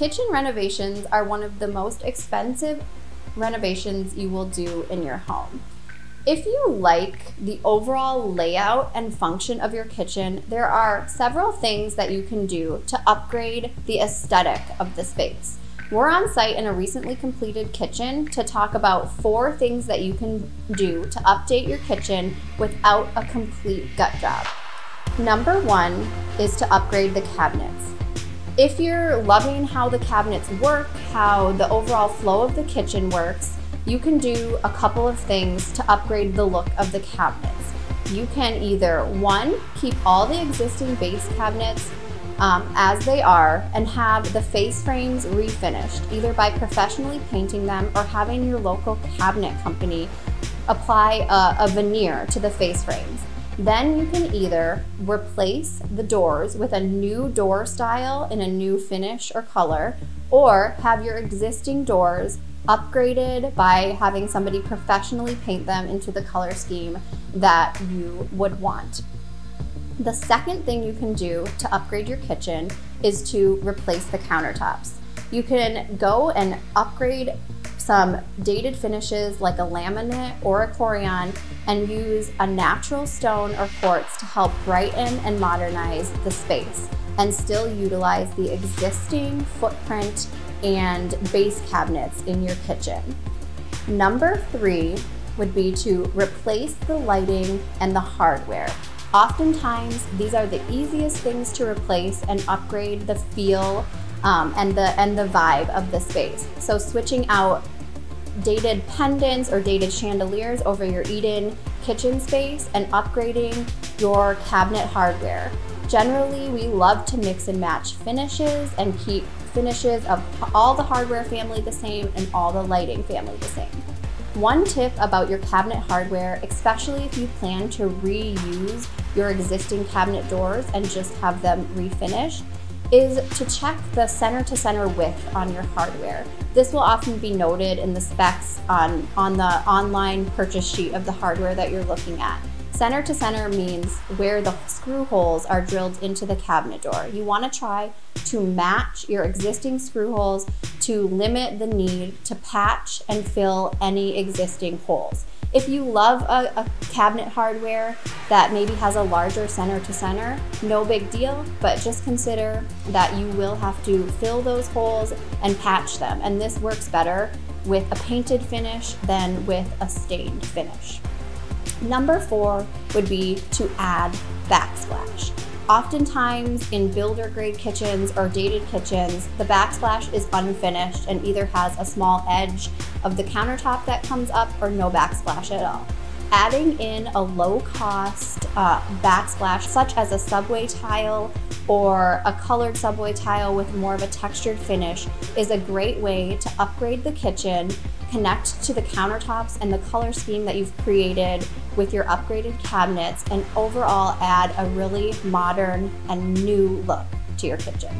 kitchen renovations are one of the most expensive renovations you will do in your home. If you like the overall layout and function of your kitchen, there are several things that you can do to upgrade the aesthetic of the space. We're on site in a recently completed kitchen to talk about four things that you can do to update your kitchen without a complete gut job. Number one is to upgrade the cabinets. If you're loving how the cabinets work, how the overall flow of the kitchen works, you can do a couple of things to upgrade the look of the cabinets. You can either, one, keep all the existing base cabinets um, as they are and have the face frames refinished, either by professionally painting them or having your local cabinet company apply a, a veneer to the face frames. Then you can either replace the doors with a new door style in a new finish or color, or have your existing doors upgraded by having somebody professionally paint them into the color scheme that you would want. The second thing you can do to upgrade your kitchen is to replace the countertops. You can go and upgrade some dated finishes like a laminate or a Corian and use a natural stone or quartz to help brighten and modernize the space and still utilize the existing footprint and base cabinets in your kitchen. Number three would be to replace the lighting and the hardware. Oftentimes, these are the easiest things to replace and upgrade the feel um, and the and the vibe of the space. So switching out dated pendants or dated chandeliers over your eat-in kitchen space and upgrading your cabinet hardware. Generally, we love to mix and match finishes and keep finishes of all the hardware family the same and all the lighting family the same. One tip about your cabinet hardware, especially if you plan to reuse your existing cabinet doors and just have them refinished, is to check the center to center width on your hardware. This will often be noted in the specs on, on the online purchase sheet of the hardware that you're looking at. Center to center means where the screw holes are drilled into the cabinet door. You want to try to match your existing screw holes to limit the need to patch and fill any existing holes. If you love a, a, cabinet hardware that maybe has a larger center to center, no big deal, but just consider that you will have to fill those holes and patch them. And this works better with a painted finish than with a stained finish. Number four would be to add backsplash. Oftentimes in builder grade kitchens or dated kitchens, the backsplash is unfinished and either has a small edge of the countertop that comes up or no backsplash at all. Adding in a low cost uh, backsplash, such as a subway tile or a colored subway tile with more of a textured finish, is a great way to upgrade the kitchen connect to the countertops and the color scheme that you've created with your upgraded cabinets and overall add a really modern and new look to your kitchen.